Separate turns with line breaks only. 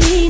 me.